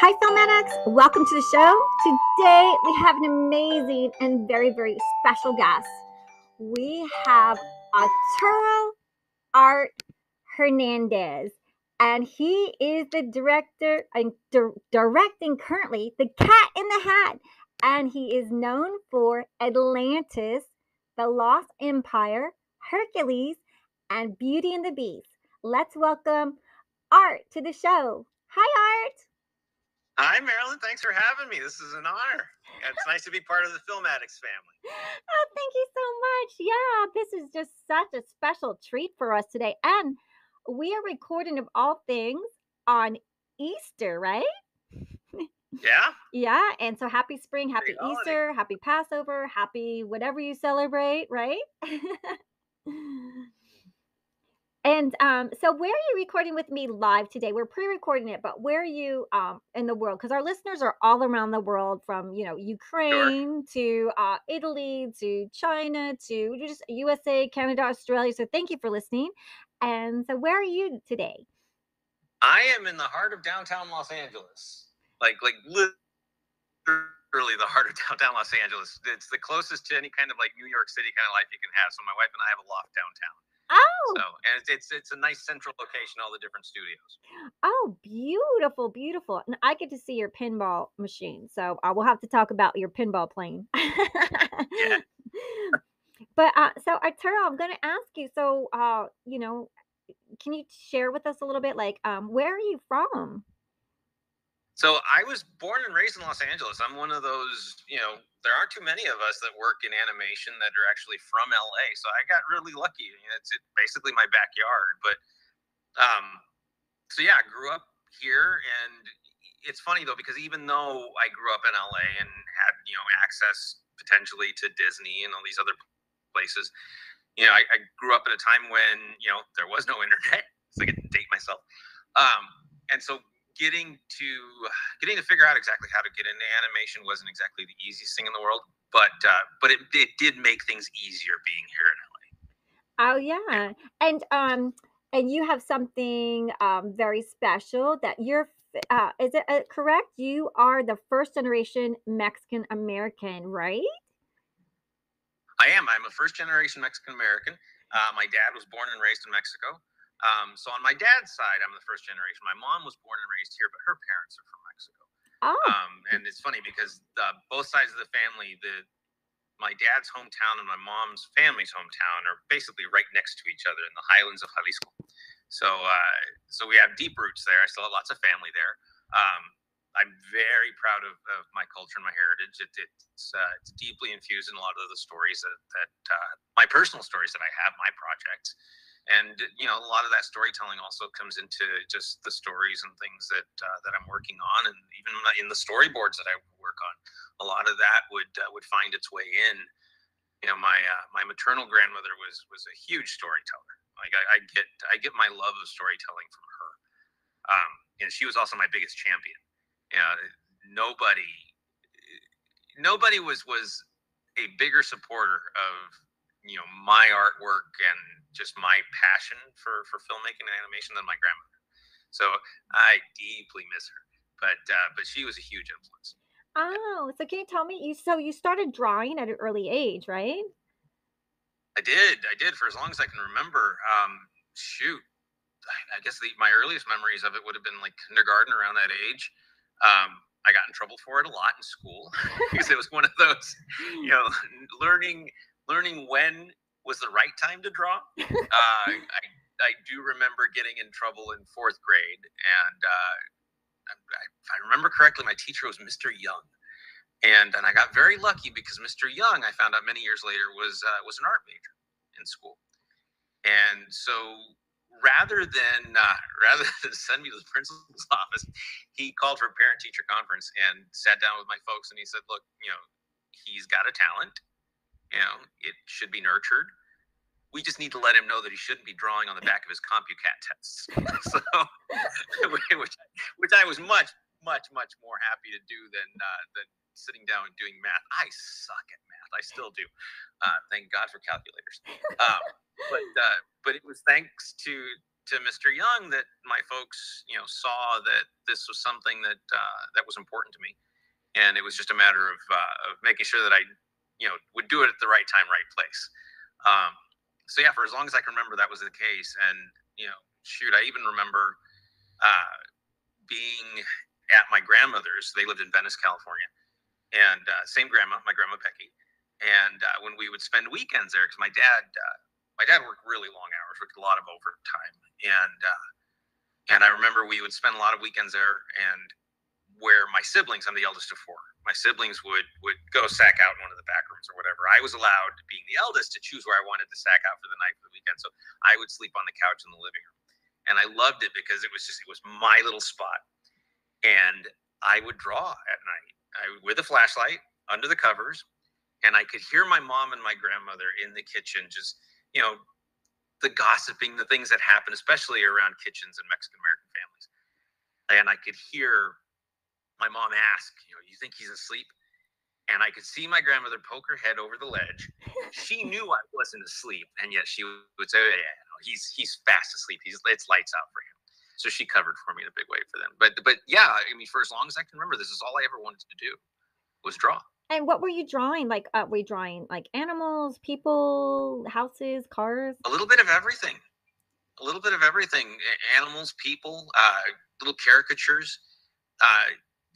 Hi, Filmatics. Welcome to the show. Today we have an amazing and very, very special guest. We have Arturo Art Hernandez, and he is the director and di- directing currently The Cat in the Hat, and he is known for Atlantis, The Lost Empire, Hercules, and Beauty and the Beast. Let's welcome Art to the show. Hi, Art. Hi, Marilyn. Thanks for having me. This is an honor. It's nice to be part of the Filmatics family. Oh, thank you so much. Yeah, this is just such a special treat for us today. And we are recording of all things on Easter, right? Yeah. Yeah. And so happy spring, happy Great holiday. Easter, happy Passover, happy whatever you celebrate, right? and um, so where are you recording with me live today? We're pre-recording it, but where are you um in the world? Because our listeners are all around the world from you know Ukraine to uh, Italy to China to just USA, Canada, Australia. So thank you for listening. And so where are you today? I am in the heart of downtown Los Angeles. Like, like literally the heart of downtown Los Angeles. It's the closest to any kind of like New York City kind of life you can have. So my wife and I have a loft downtown. Oh, So, and it's it's, it's a nice central location, all the different studios. Oh, beautiful, beautiful. And I get to see your pinball machine. So I will have to talk about your pinball plane. Yeah. But uh, so Arturo, I'm going to ask you. So, uh, you know, can you share with us a little bit, like, um, where are you from? So I was born and raised in Los Angeles. I'm one of those, you know, there aren't too many of us that work in animation that are actually from LA. So I got really lucky. It's basically my backyard. But um, so yeah, I grew up here, and it's funny though because even though I grew up in LA and had you know access potentially to Disney and all these other places, you know, I, I grew up at a time when you know there was no internet, so I get to date myself. Um, and so getting to getting to figure out exactly how to get into animation wasn't exactly the easiest thing in the world, but uh, but it, it did make things easier being here in LA. Oh, yeah. And um, and you have something um very special that you're uh, is it uh, correct? You are the first generation Mexican American, right? I am. I'm a first generation Mexican American. Uh, my dad was born and raised in Mexico. Um, so on my dad's side, I'm the first generation. My mom was born and raised here, but her parents are from Mexico. Oh, Um, and it's funny because uh, both sides of the family, the my dad's hometown and my mom's family's hometown are basically right next to each other in the highlands of Jalisco. So uh, so we have deep roots there. I still have lots of family there. Um, I'm very proud of, of my culture and my heritage. It, it's uh, it's deeply infused in a lot of the stories that that uh, my personal stories that I have, my projects, and you know a lot of that storytelling also comes into just the stories and things that uh, that I'm working on, and even in the storyboards that I work on, a lot of that would uh, would find its way in. You know, my uh, my maternal grandmother was was a huge storyteller. Like I, I get I get my love of storytelling from her, um, and she was also my biggest champion. You know, nobody nobody was was a bigger supporter of you know my artwork and just my passion for for filmmaking and animation than my grandmother. So I deeply miss her, but uh, but she was a huge influence. oh. So can you tell me you so you started drawing at an early age, right? I did, I did for as long as I can remember. Um, shoot, I guess the, my earliest memories of it would have been like kindergarten around that age. Um, I got in trouble for it a lot in school because it was one of those, you know, learning learning when was the right time to draw. Uh, I I do remember getting in trouble in fourth grade, and uh, I, I- if I remember correctly, my teacher was Mr. Young, and and I got very lucky because Mr. Young, I found out many years later, was uh, was an art major in school, and so rather than uh, rather than send me to the principal's office, he called for a parent teacher conference and sat down with my folks, and he said, "Look, you know, he's got a talent. You know, it should be nurtured." We just need to let him know that he shouldn't be drawing on the back of his CompuCat tests. so, which, which I was much, much, much more happy to do than uh, than sitting down and doing math. I suck at math. I still do. Uh, thank God for calculators. Um, but uh, but it was thanks to to Mr. Young that my folks, you know, saw that this was something that uh, that was important to me, and it was just a matter of uh, of making sure that I, you know, would do it at the right time, right place. Um, so yeah, for as long as I can remember, that was the case. And you know, shoot, I even remember uh, being at my grandmother's. They lived in Venice, California, and uh, same grandma, my grandma Becky. And uh, when we would spend weekends there, because my dad, uh, my dad worked really long hours, worked a lot of overtime, and uh, and I remember we would spend a lot of weekends there. And where my siblings, I'm the eldest of four, my siblings would would go sack out in one of the back rooms or whatever. I was allowed, being the eldest, to choose where I wanted to sack out for the night for the weekend. So I would sleep on the couch in the living room, and I loved it because it was just it was my little spot, and I would draw at night I, with a flashlight under the covers, and I could hear my mom and my grandmother in the kitchen just you know the gossiping, the things that happen, especially around kitchens in Mexican American families. And I could hear my mom asked, you know, you think he's asleep? And I could see my grandmother poke her head over the ledge. She knew I wasn't asleep, and yet she would say, oh, "Yeah, no, he's he's fast asleep. He's it's lights out for him." So she covered for me in a big way for them. But but yeah, I mean, for as long as I can remember, this is all I ever wanted to do was draw. And what were you drawing? Like, uh, were you drawing like animals, people, houses, cars? A little bit of everything. A little bit of everything. Animals, people, uh, little caricatures. Uh,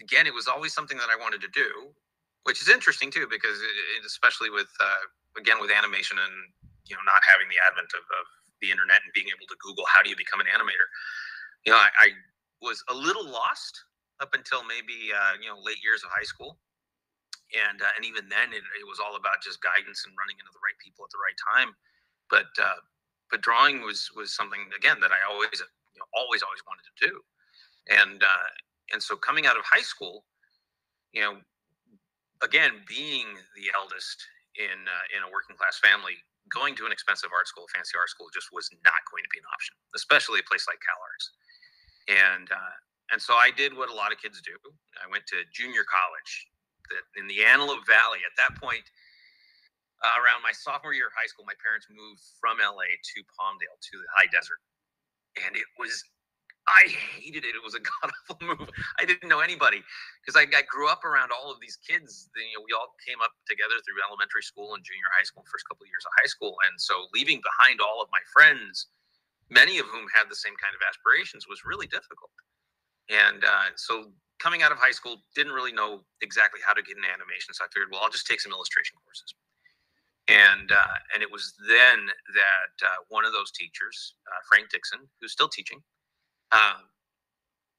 again, it was always something that I wanted to do, which is interesting too, because it, especially with uh, again with animation and you know not having the advent of, of, the internet and being able to Google how do you become an animator, you know, I, I was a little lost up until maybe uh, you know late years of high school, and uh, and even then it, it, was all about just guidance and running into the right people at the right time, but uh, but drawing was was something again that I always you know always always wanted to do, and uh, and so coming out of high school, you know, again being the eldest in uh, in a working class family, going to an expensive art school, fancy art school, just was not going to be an option, especially a place like Cal Arts. And uh, and so I did what a lot of kids do. I went to junior college in the Antelope Valley. At that point, uh, around my sophomore year of high school, my parents moved from LA to Palmdale to the high desert, and it was I hated it. It was a god awful move. I didn't know anybody because I, I, grew up around all of these kids. You know, we all came up together through elementary school and junior high school, first couple of years of high school, and so leaving behind all of my friends, many of whom had the same kind of aspirations, was really difficult. And uh, so coming out of high school, didn't really know exactly how to get into animation. So I figured, well, I'll just take some illustration courses. And uh, and it was then that uh, one of those teachers, uh, Frank Dixon, who's still teaching, um,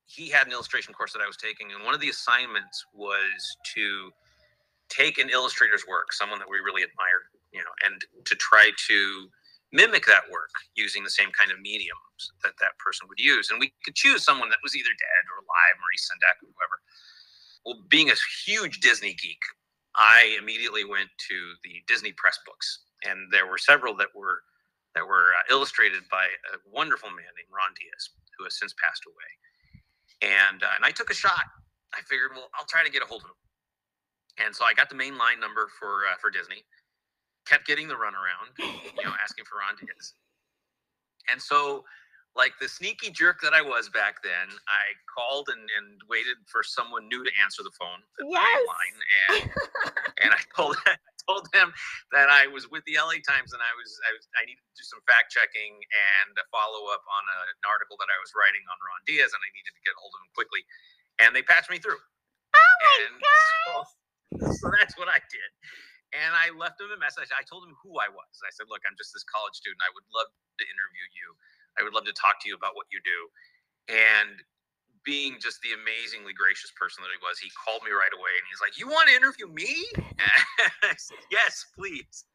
he had an illustration course that I was taking, and one of the assignments was to take an illustrator's work, someone that we really admired, you know, and to try to mimic that work using the same kind of mediums that that person would use. And we could choose someone that was either dead or alive, Maurice Sendak, or whoever. Well, being a huge Disney geek, I immediately went to the Disney press books, and there were several that were that were uh, illustrated by a wonderful man named Ron Diaz who has since passed away. And uh, and I took a shot. I figured, well, I'll try to get a hold of him. And so I got the main line number for uh, for Disney. Kept getting the runaround, you know, asking for Ron Diaz. And so, like the sneaky jerk that I was back then, I called and, and waited for someone new to answer the phone, yes. line, and and I told told them that I was with the LA Times and I was I, was, I needed to do some fact checking and a follow up on a, an article that I was writing on Ron Diaz and I needed to get hold of him quickly, and they patched me through. Oh my god! So, so that's what I did. And I left him a message. I told him who I was. I said, "Look, I'm just this college student. I would love to interview you. I would love to talk to you about what you do." And being just the amazingly gracious person that he was, he called me right away and he's like, You want to interview me? Said, Yes, please.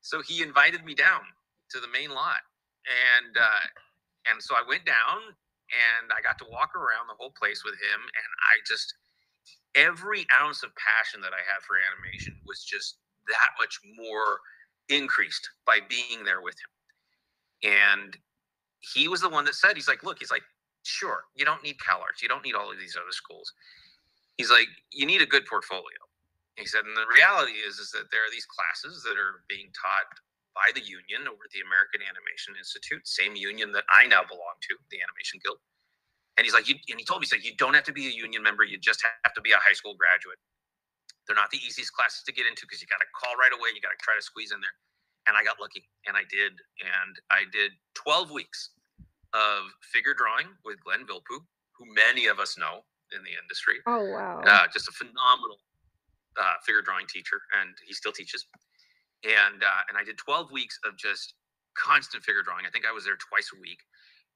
So he invited me down to the main lot. And uh, and so I went down and I got to walk around the whole place with him. And I just every ounce of passion that I had for animation was just that much more increased by being there with him. And he was the one that said, he's like, look, he's like, Sure, you don't need CalArts. You don't need all of these other schools. He's like, you need a good portfolio. He said, and the reality is, is that there are these classes that are being taught by the union over at the American Animation Institute, same union that I now belong to, the Animation Guild. And he's like, you, and he told me, he's like, you don't have to be a union member. You just have to be a high school graduate. They're not the easiest classes to get into because you got to call right away. You got to try to squeeze in there. And I got lucky, and I did, and I did 12 weeks of figure drawing with Glenn Vilppu, who many of us know in the industry. Oh wow! Uh, just a phenomenal uh, figure drawing teacher, and he still teaches. And uh, and I did 12 weeks of just constant figure drawing. I think I was there twice a week.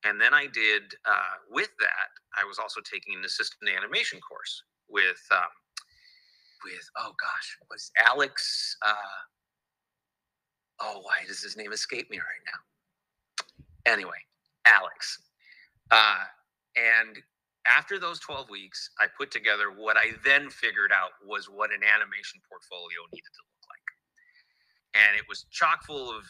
And then I did uh, with that. I was also taking an assistant animation course with um, with oh gosh, was Alex? Uh, oh, why does his name escape me right now? Anyway, Alex. Uh, and after those 12 weeks, I put together what I then figured out was what an animation portfolio needed to look like. And it was chock full of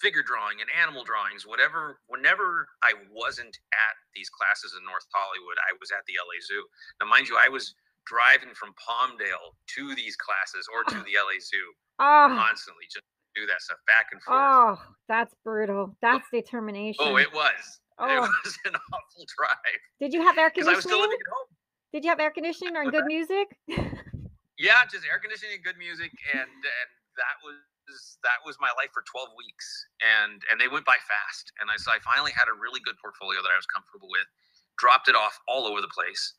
figure drawing and animal drawings, whatever. Whenever I wasn't at these classes in North Hollywood, I was at the LA Zoo. Now, mind you, I was driving from Palmdale to these classes or to the LA Zoo Oh, constantly, just do that stuff back and forth. oh, that's brutal. That's determination. Oh, it was. Oh. It Oh. was an awful drive Did you have air because I was still conditioning? living at home. Did you have air conditioning or good music? Yeah, just air conditioning, and good music, and and that was that was my life for 12 weeks, and and they went by fast. And I so I finally had a really good portfolio that I was comfortable with. Dropped it off all over the place,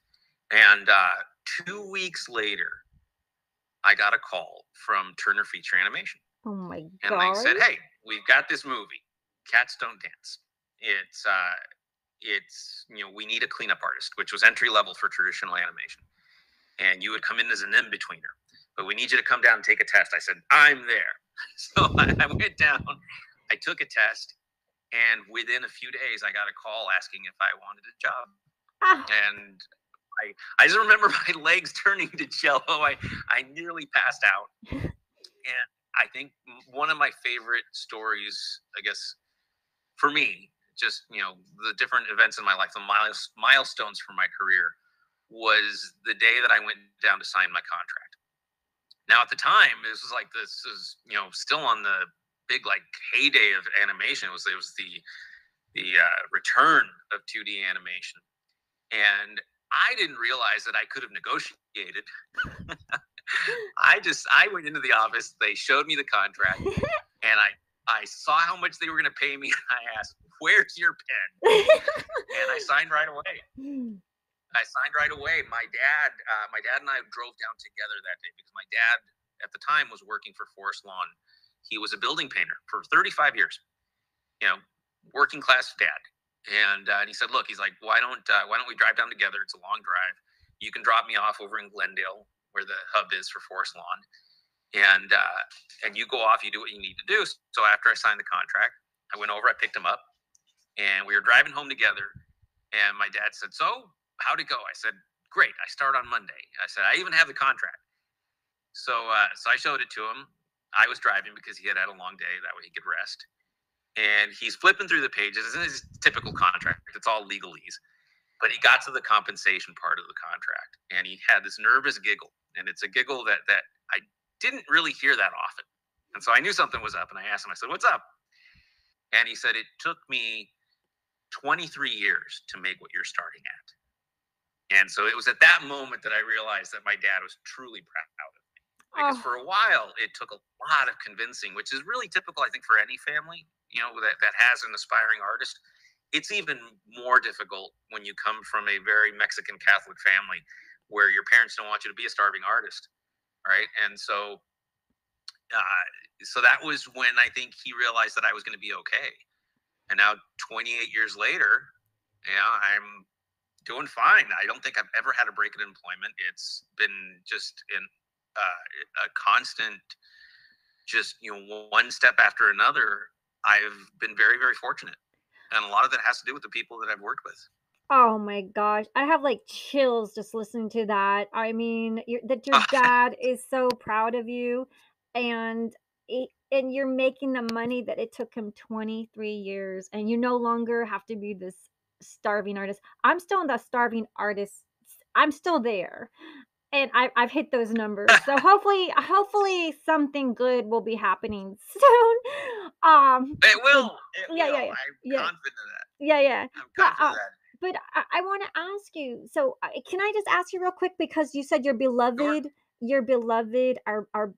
and uh, two weeks later, I got a call from Turner Feature Animation. Oh my god! and they said, "Hey, we've got this movie, Cats Don't Dance. It's uh, it's you know we need a cleanup artist, which was entry level for traditional animation, and you would come in as an in betweener, but we need you to come down and take a test." I said, "I'm there." So I, I went down, I took a test, and within a few days, I got a call asking if I wanted a job, Ah, and. I, I just remember my legs turning to jello. I, I nearly passed out. And I think one of my favorite stories, I guess, for me, just you know, the different events in my life, the miles, milestones for my career, was the day that I went down to sign my contract. Now, at the time, this was like this is you know still on the big like heyday of animation. It was it was the the uh, return of 2D animation, and I didn't realize that I could have negotiated. I just I went into the office. They showed me the contract, and I I saw how much they were going to pay me. And I asked, "Where's your pen?" And I signed right away. I signed right away. My dad, uh, my dad and I drove down together that day because my dad at the time was working for Forest Lawn. He was a building painter for 35 years. You know, working class dad. And, uh, and he said, "Look, he's like, why don't uh, why don't we drive down together? It's a long drive. You can drop me off over in Glendale, where the hub is for Forest Lawn, and uh, and you go off. You do what you need to do." So after I signed the contract, I went over. I picked him up, and we were driving home together. And my dad said, "So how'd it go?" I said, "Great. I start on Monday." I said, "I even have the contract." So uh, so I showed it to him. I was driving because he had had a long day. That way he could rest and he's flipping through the pages. It's his typical contract. It's all legalese. But he got to the compensation part of the contract, and he had this nervous giggle, and it's a giggle that that I didn't really hear that often. And so I knew something was up, and I asked him. I said, "What's up?" And he said, "It took me 23 years to make what you're starting at." And so it was at that moment that I realized that my dad was truly proud of me because Oh. for a while it took a lot of convincing, which is really typical, I think, for any family, you know, that, that has an aspiring artist. It's even more difficult when you come from a very Mexican Catholic family where your parents don't want you to be a starving artist, right? And so, uh, so that was when I think he realized that I was going to be okay. And now, 28 years later, yeah, I'm doing fine. I don't think I've ever had a break in employment. It's been just in uh, a constant, just you know, one step after another. I've been very, very fortunate, and a lot of that has to do with the people that I've worked with. Oh my gosh, I have like chills just listening to that. I mean, that your dad is so proud of you, and it, and you're making the money that it took him 23 years, and you no longer have to be this starving artist. I'm still in the starving artist. I'm still there, and I, I've hit those numbers. So hopefully, hopefully something good will be happening soon. Um, It will. It yeah, will. yeah, yeah, I'm yeah. confident of that. yeah, yeah. I'm But, uh. But I, I want to ask you. So, uh, can I just ask you real quick because you said your beloved, your beloved, our, our,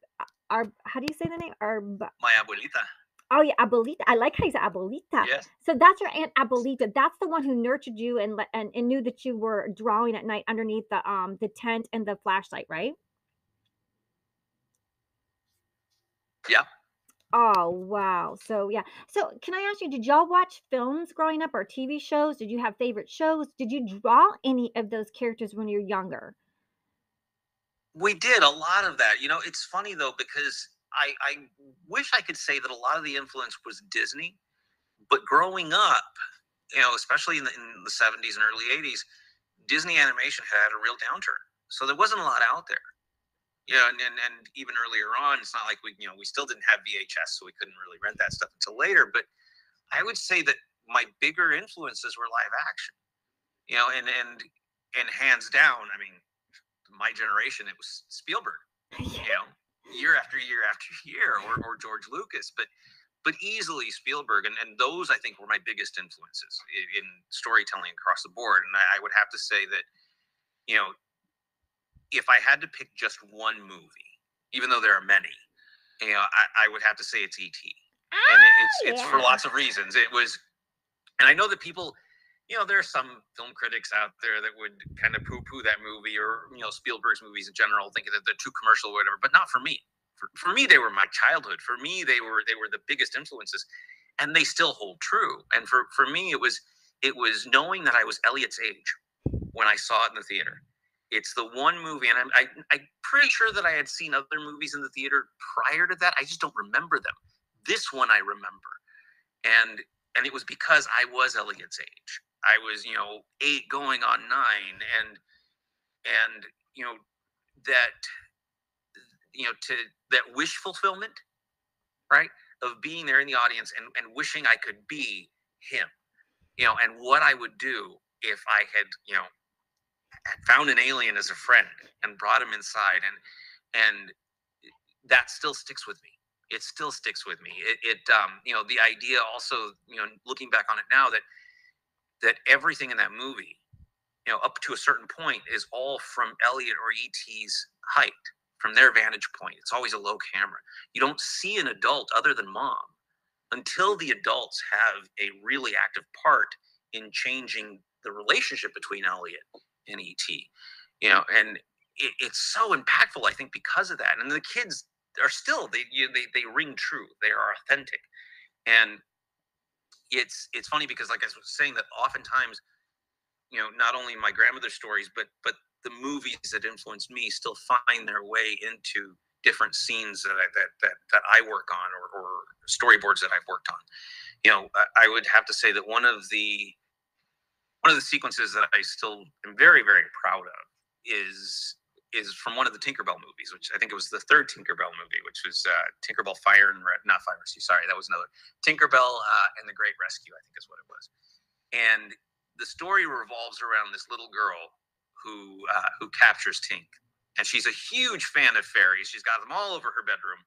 our. How do you say the name? Our. My abuelita. Oh yeah, abuelita. I like how you said abuelita. Yes. So that's your aunt abuelita. That's the one who nurtured you and and, and knew that you were drawing at night underneath the um the tent and the flashlight, right? Yeah. Oh wow. So yeah. So can I ask you, did y'all watch films growing up or TV shows? Did you have favorite shows? Did you draw any of those characters when you were younger? We did a lot of that. You know, it's funny though because I, I wish I could say that a lot of the influence was Disney, but growing up, you know, especially in the, in the 70s and early 80s, Disney animation had a real downturn. So there wasn't a lot out there. Yeah, and, and and even earlier on, it's not like we, you know, we still didn't have VHS, so we couldn't really rent that stuff until later. But I would say that my bigger influences were live action. You know, and and and hands down, I mean, my generation, it was Spielberg you know, year after year after year, or, or George Lucas, but but easily Spielberg, and, and those I think were my biggest influences in, in storytelling across the board. And I, I would have to say that, you know, if I had to pick just one movie, even though there are many, you know, I, I would have to say it's E.T. And it, it's it's ah, for lots of reasons. It was, and I know that people you know, there are some film critics out there that would kind of poo-poo that movie or you know Spielberg's movies in general, thinking that they're too commercial or whatever. But not for me. For, for me, they were my childhood. For me, they were they were the biggest influences, and they still hold true. And for for me, it was it was knowing that I was Elliot's age when I saw it in the theater. It's the one movie, and I'm I, I'm pretty sure that I had seen other movies in the theater prior to that. I just don't remember them. This one I remember, and and it was because I was Elliot's age. I was, you know, eight going on nine, and and you know that you know to that wish fulfillment, right? Of being there in the audience and and wishing I could be him, you know, and what I would do if I had, you know, found an alien as a friend and brought him inside, and and that still sticks with me it still sticks with me. It, it um, you know, the idea also, you know, looking back on it now that that everything in that movie, you know, up to a certain point is all from Elliot or ET's height, from their vantage point. It's always a low camera. You don't see an adult other than mom until the adults have a really active part in changing the relationship between Elliot and ET. You know, and it, it's so impactful, I think, because of that. And the kids are still they you, they they ring true. They are authentic, and it's it's funny because like I was saying that oftentimes, you know, not only my grandmother's stories, but but the movies that influenced me still find their way into different scenes that I, that that that I work on or, or storyboards that I've worked on. You know, I, I would have to say that one of the one of the sequences that I still am very very proud of is is from one of the Tinkerbell movies, which I think it was the third Tinkerbell movie, which was uh, Tinkerbell Fire and Re- not Fire Rescue. Sorry, that was another Tinkerbell uh, and the Great Rescue. I think is what it was. And the story revolves around this little girl who uh, who captures Tink, and she's a huge fan of fairies. She's got them all over her bedroom,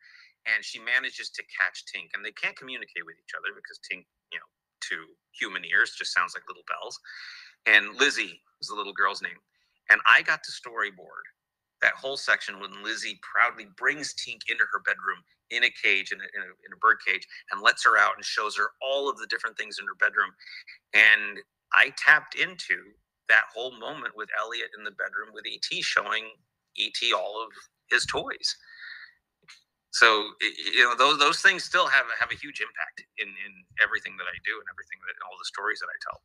and she manages to catch Tink, and they can't communicate with each other because Tink, you know, to human ears just sounds like little bells. And Lizzie was the little girl's name, and I got to storyboard that whole section when Lizzie proudly brings Tink into her bedroom in a cage, in a, in a, in a bird cage, and lets her out and shows her all of the different things in her bedroom. And I tapped into that whole moment with Elliot in the bedroom with ET, showing ET all of his toys. So you know those those things still have have a huge impact in in everything that I do and everything that all the stories that I tell.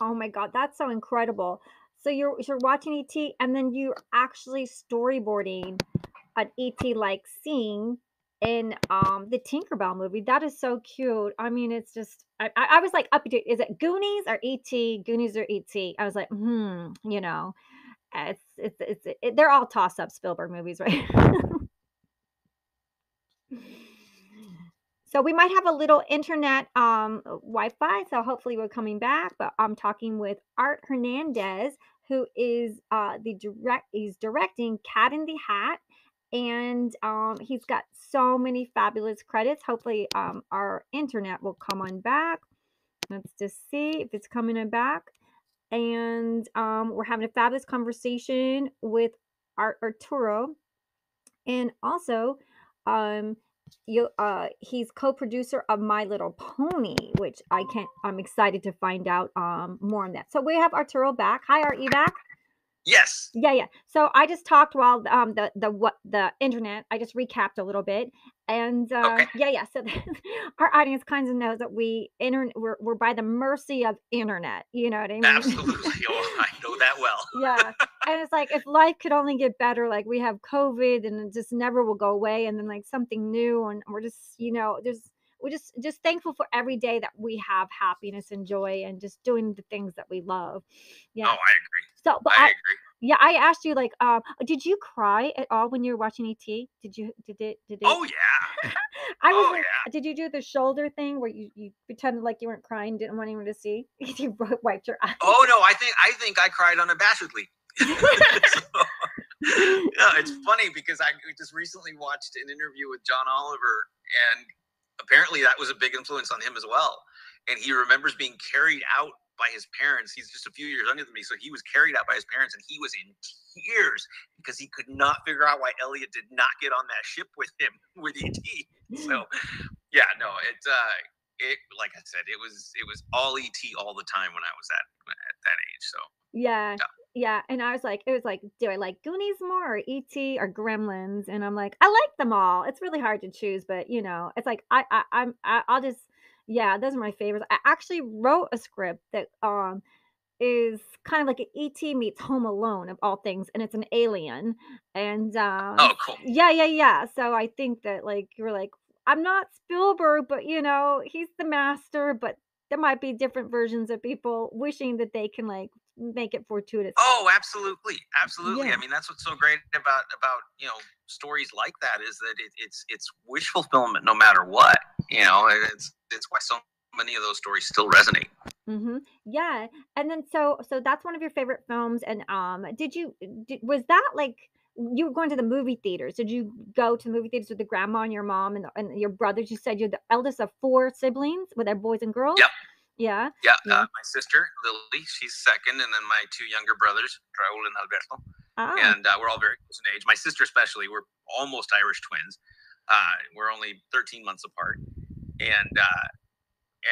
Oh my god, that's so incredible. So you're you're watching ET and then you're actually storyboarding an ET like scene in um the Tinkerbell movie. That is so cute. I mean, it's just I, I was like up to is it Goonies or ET? Goonies or ET? I was like, hmm, you know, it's it's it's it, they're all toss up Spielberg movies, right? So we might have a little internet um, Wi-Fi. So hopefully we're coming back. But I'm talking with Art Hernandez, who is uh, the direct. He's directing Cat in the Hat, and um, he's got so many fabulous credits. Hopefully, um, our internet will come on back. Let's just see if it's coming on back. And um, we're having a fabulous conversation with Art Arturo, and also, um, you uh, he's co-producer of My Little Pony, which I can't. I'm excited to find out um more on that. So we have Arturo back. Hi, Art, you back? Yes. Yeah, yeah. So I just talked while um the the what the internet. I just recapped a little bit, and uh, Okay. yeah, yeah. So our audience kind of knows that we inter we're we're by the mercy of internet. You know what I mean? Absolutely. Oh, I know that well. yeah. And it's like if life could only get better, like we have COVID and it just never will go away, and then like something new, and we're just you know there's we're just just thankful for every day that we have happiness and joy and just doing the things that we love. Yeah. Oh, Yeah. I agree. So, but I I, agree. yeah, I asked you like, um, did you cry at all when you were watching ET? Did you did it did it? Oh yeah. I was Oh like, yeah. did you do the shoulder thing where you you pretended like you weren't crying, didn't want anyone to see? you wiped your eyes. Oh no, I think I think I cried unabashedly. So, yeah, it's funny because I just recently watched an interview with John Oliver, and apparently that was a big influence on him as well. And he remembers being carried out by his parents. He's just a few years younger than me, so he was carried out by his parents, and he was in tears because he could not figure out why Elliot did not get on that ship with him with ET. So, yeah, no, it, uh, it, like I said, it was it was all ET all the time when I was at at that age. So. Yeah, Yeah. Yeah. And I was like, it was like, do I like Goonies more or ET or Gremlins? And I'm like, I like them all. It's really hard to choose, but you know, it's like I, I I'm I, I'll just yeah, those are my favorites. I actually wrote a script that um is kind of like an ET meets Home Alone of all things, and it's an alien. And um Oh, cool. yeah, yeah, yeah. So I think that like you're like, I'm not Spielberg, but you know, he's the master, but there might be different versions of people wishing that they can like make it fortuitous. Oh, absolutely, absolutely. Yeah. I mean, that's what's so great about about you know stories like that is that it, it's it's wish fulfillment no matter what. You know, it's it's why so many of those stories still resonate. Mm-hmm. Yeah, and then so so that's one of your favorite films. And um, did you did, was that like you were going to the movie theaters? Did you go to the movie theaters with the grandma and your mom and, and your brothers? You said you're the eldest of four siblings with their boys and girls. Yep. Yeah. Yeah, Yeah. Uh, my sister Lily, she's second, and then my two younger brothers, Raul and Alberto, Ah. and uh, we're all very close in age. My sister especially, we're almost Irish twins. Uh, we're only 13 months apart, and uh,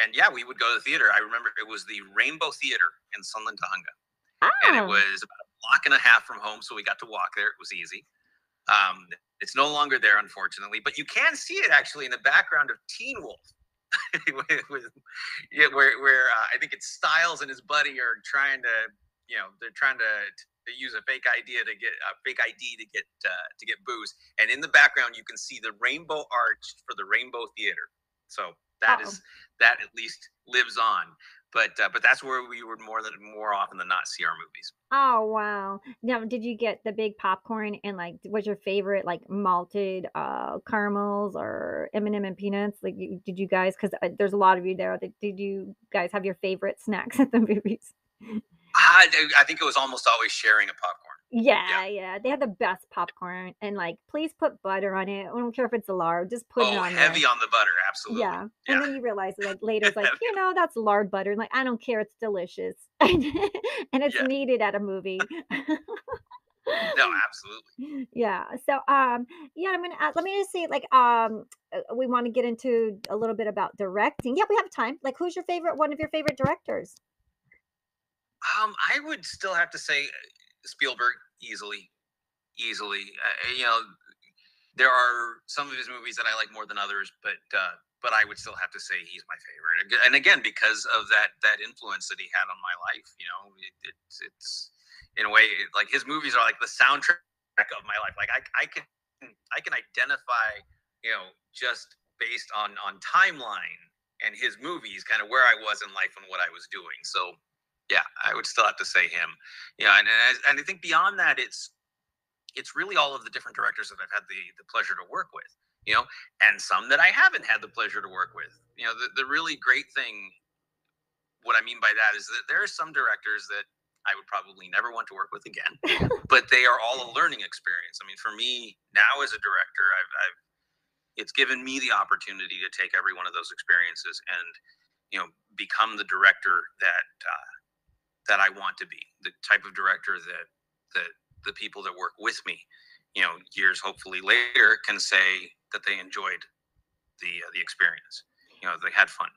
and yeah, we would go to the theater. I remember it was the Rainbow Theater in Sunland, Tujunga. and it Oh. was about a block and a half from home, so we got to walk there. It was easy. Um, it's no longer there, unfortunately, but you can see it actually in the background of Teen Wolf, yeah, where where uh, I think it's Stiles and his buddy are trying to, you know, they're trying to, to use a fake idea to get a fake ID to get uh, to get booze, and in the background you can see the rainbow arch for the Rainbow Theater. So that is that at least lives on. But uh, but that's where we would more than more often than not see our movies. Oh wow! Now, did you get the big popcorn and like, was your favorite like malted uh caramels or M and m and peanuts? Like, you, did you guys? Because uh, there's a lot of you there. Did, did you guys have your favorite snacks at the movies? I, I think it was almost always sharing a popcorn. Yeah, yeah, they have the best popcorn, and like, please put butter on it. I don't care if it's a lard, just put it oh, on heavy there. on the butter, absolutely. Yeah, and then you realize like later, it's like you know that's lard butter. And like, I don't care, it's delicious, and it's Yeah. needed at a movie. No, absolutely. yeah so um yeah i'm gonna ask, let me just see like um uh, we want to get into a little bit about directing yeah we have time like who's your favorite one of your favorite directors Um, I would still have to say uh, Spielberg easily, easily. Uh, you know, there are some of his movies that I like more than others, but uh, but I would still have to say he's my favorite. And again, because of that that influence that he had on my life. You know, it, it's it's in a way like his movies are like the soundtrack of my life. Like I I can I can identify you know just based on on timeline and his movies kind of where I was in life and what I was doing. So yeah, I would still have to say him. Yeah, and and I, and I think beyond that, it's it's really all of the different directors that I've had the the pleasure to work with. You know, and some that I haven't had the pleasure to work with. You know, the the really great thing, what I mean by that is that there are some directors that I would probably never want to work with again. but they are all a learning experience. I mean, for me now as a director, I've, I've it's given me the opportunity to take every one of those experiences and you know become the director that uh, that I want to be, the type of director that that the people that work with me, you know, years hopefully later can say that they enjoyed the uh, the experience. You know, they had fun.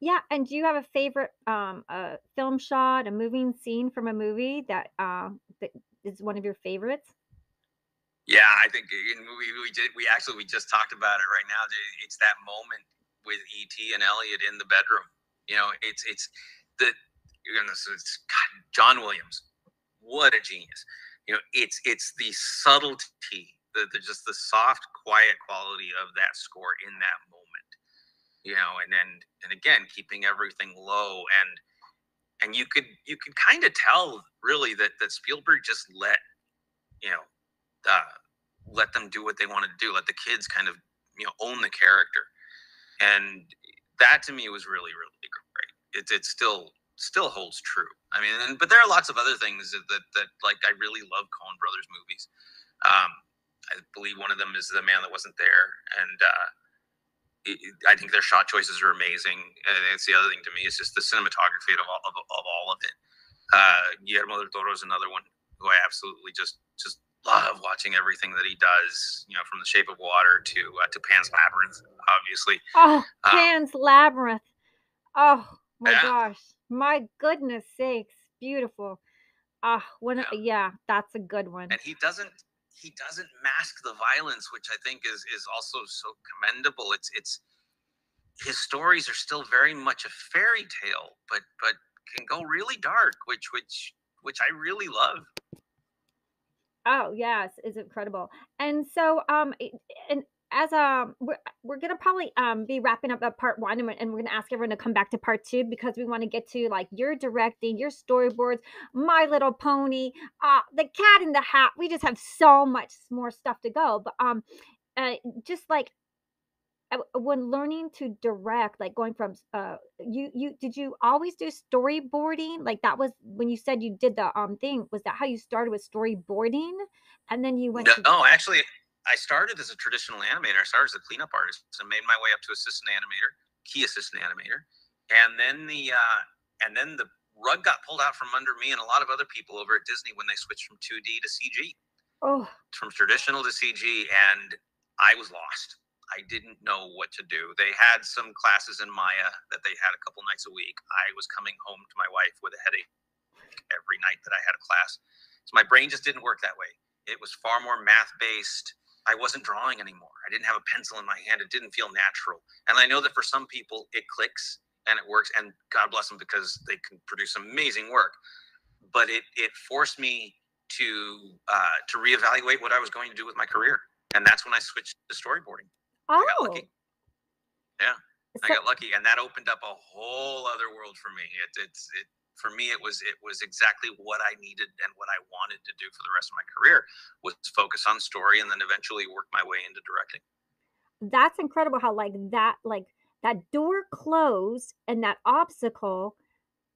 Yeah, and do you have a favorite um a film shot, a moving scene from a movie that uh that is one of your favorites? Yeah, I think we, we did we actually we just talked about it right now. It's that moment with ET and Elliot in the bedroom. You know, it's it's the you know, it's God, John Williams. What a genius. You know, it's it's the subtlety, the, the just the soft, quiet quality of that score in that moment. You know, and then and again, keeping everything low and and you could you could kind of tell really that that Spielberg just let you know uh, let them do what they wanted to do, let the kids kind of you know own the character, and that to me was really really great. It's it's still still holds true. I mean, and, but there are lots of other things that, that, that like I really love Coen Brothers movies. Um, I believe one of them is The Man That Wasn't There, and uh, it, I think their shot choices are amazing. And it's the other thing to me is just the cinematography of all of, of all of it. Uh, Guillermo del Toro is another one who I absolutely just just love watching everything that he does. You know, from The Shape of Water to uh, to Pan's Labyrinth, obviously. Oh, um, Pan's um, Labyrinth. Oh my yeah. gosh. My goodness sakes, beautiful. Ah, when Yeah. yeah, that's a good one. and he doesn't he doesn't mask the violence which i think is is also so commendable it's it's his stories are still very much a fairy tale but but can go really dark which which which i really love Oh, yes, it's incredible. And so, um, and as um, we're we're gonna probably um be wrapping up that part one, and we're, and we're gonna ask everyone to come back to part two because we want to get to like your directing, your storyboards, My Little Pony, uh, the Cat in the Hat. We just have so much more stuff to go. But um, uh, just like uh, when learning to direct, like going from uh, you you did you always do storyboarding? Like that was when you said you did the um thing. Was that how you started with storyboarding, and then you went no, to no actually i started as a traditional animator i started as a cleanup artist and made my way up to assistant animator key assistant animator and then the uh and then the rug got pulled out from under me and a lot of other people over at disney when they switched from 2d to cg oh from traditional to CG, and I was lost. I didn't know what to do. They had some classes in Maya that they had a couple nights a week. I was coming home to my wife with a headache every night that I had a class. So my brain just didn't work that way. It was far more math based. I wasn't drawing anymore. I didn't have a pencil in my hand. It didn't feel natural. And I know that for some people it clicks and it works and God bless them because they can produce amazing work. But it it forced me to uh, to reevaluate what I was going to do with my career, and that's when I switched to storyboarding. I got oh lucky. Yeah, I got lucky, and that opened up a whole other world for me. It, it's it for me. It was it was exactly what I needed and what I wanted to do for the rest of my career was focus on story, and then eventually work my way into directing. that's incredible how like that like that door closed and that obstacle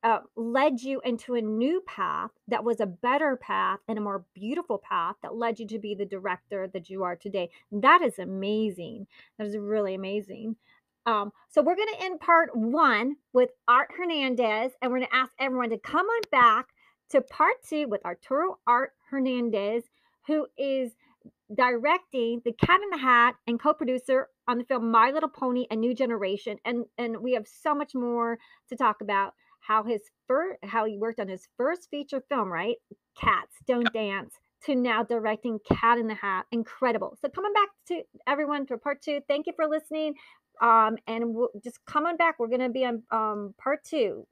uh, led you into a new path that was a better path and a more beautiful path that led you to be the director that you are today. That is amazing. That is really amazing. Um, so we're going to end part one with Art Hernandez, and we're going to ask everyone to come on back to part two with Arturo Art Hernandez, who is directing The Cat in the Hat and co-producer on the film My Little Pony: A New Generation. And and we have so much more to talk about how his first how he worked on his first feature film, right? Cats Don't Dance to now directing Cat in the Hat. Incredible. So coming back to everyone for part 2. Thank you for listening. Um and we'll just come on back. We're going to be on um part 2.